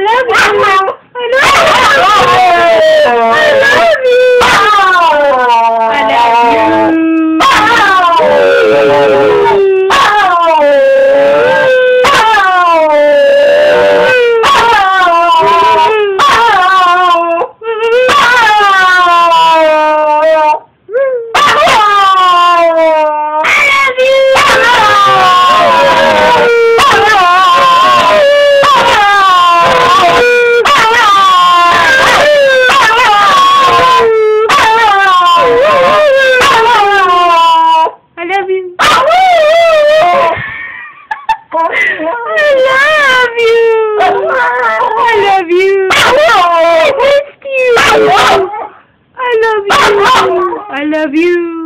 I love. I love you. I love you. I missed you. I love you. I love you. I love you.